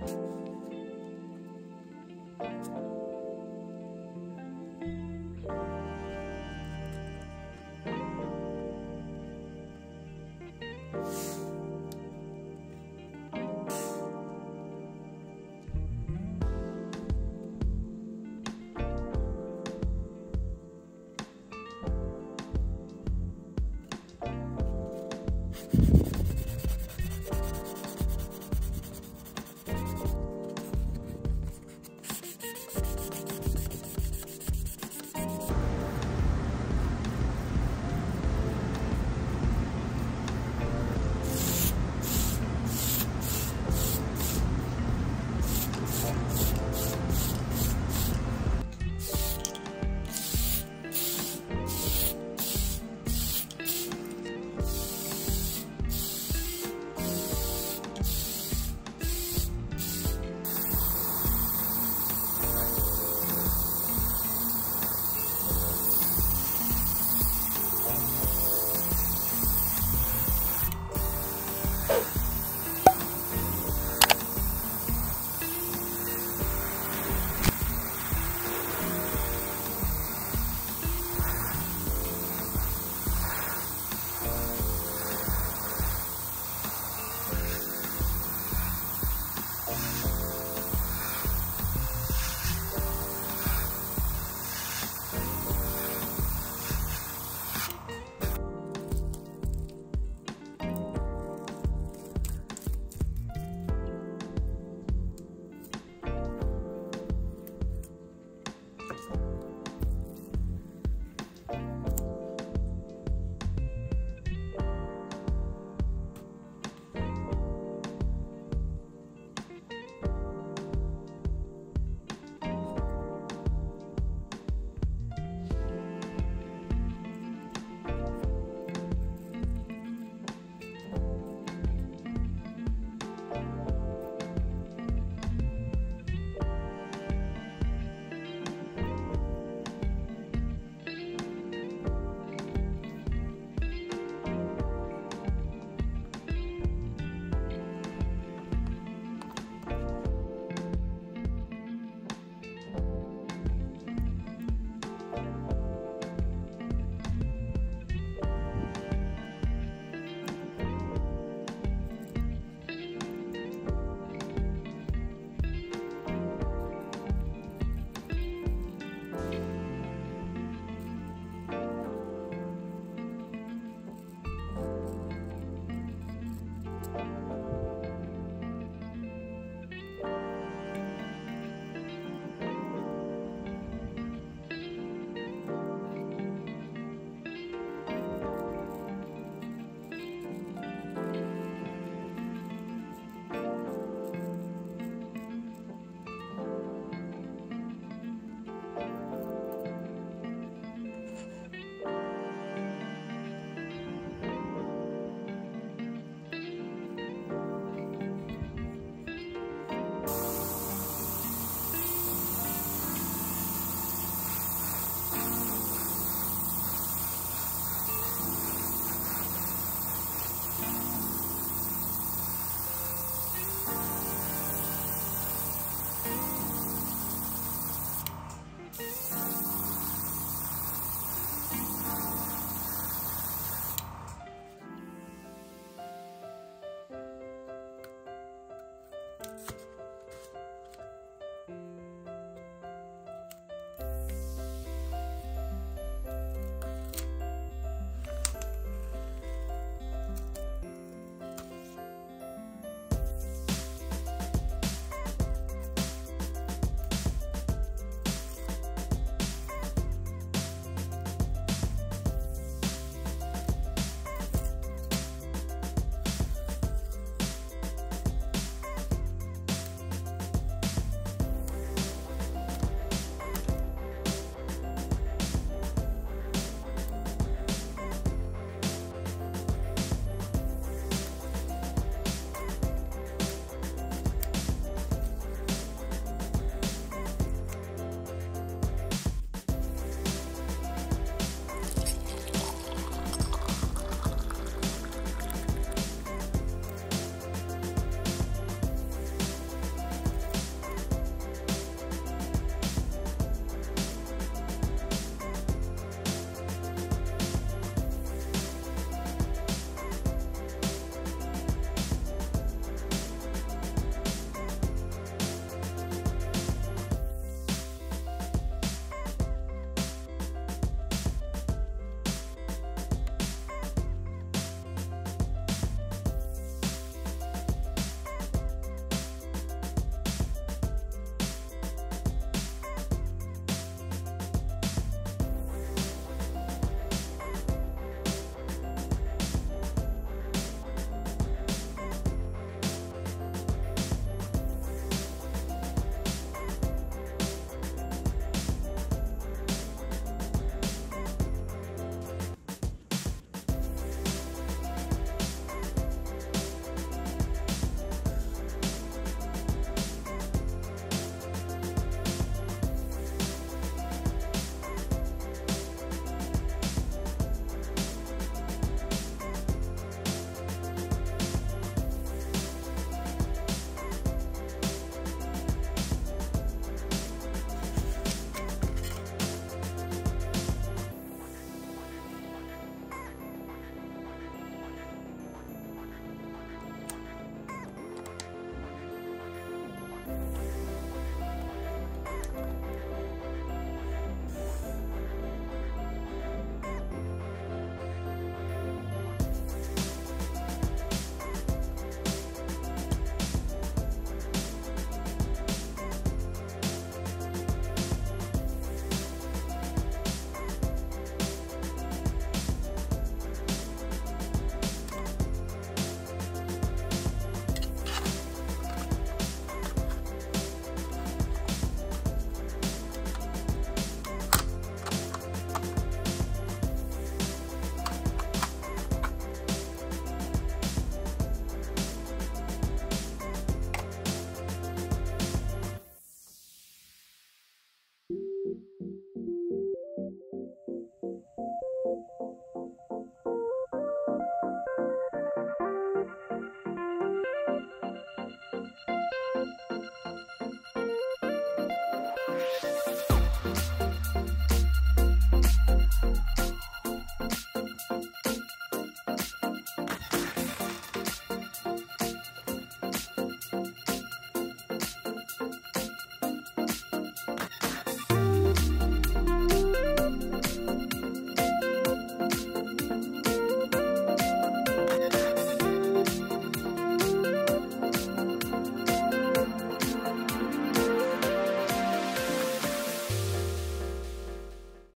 Bye.